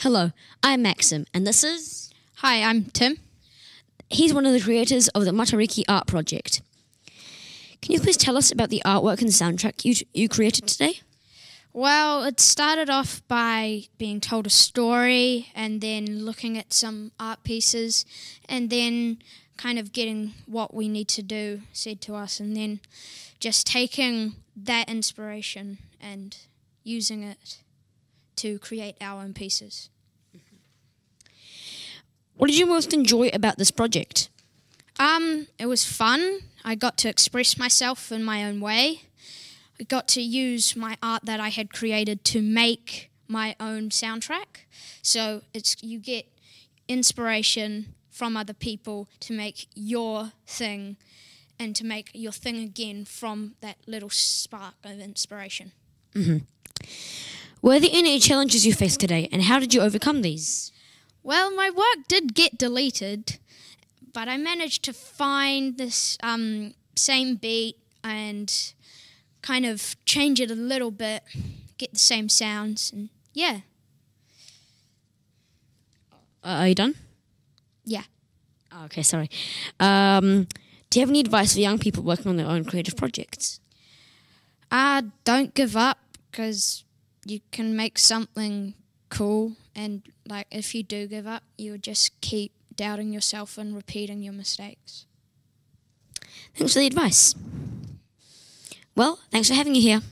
Hello, I'm Maxim, and this is. Hi, I'm Tim. He's one of the creators of the Matariki Art Project. Can you please tell us about the artwork and soundtrack you, you created today? Well, it started off by being told a story and then looking at some art pieces and then kind of getting what we need to do said to us and then just taking that inspiration and using it to create our own pieces. What did you most enjoy about this project? Um, it was fun. I got to express myself in my own way. I got to use my art that I had created to make my own soundtrack. So it's you get inspiration from other people to make your thing and to make your thing again from that little spark of inspiration. Mm-hmm. Were there any challenges you faced today and how did you overcome these? Well, my work did get deleted, but I managed to find this um, same beat and kind of change it a little bit, get the same sounds, and yeah. Uh, are you done? Yeah. Oh, okay, sorry. Um, do you have any advice for young people working on their own creative projects? Uh, don't give up because you can make something cool and like if you do give up you would just keep doubting yourself and repeating your mistakes. Thanks for the advice. Well thanks for having you here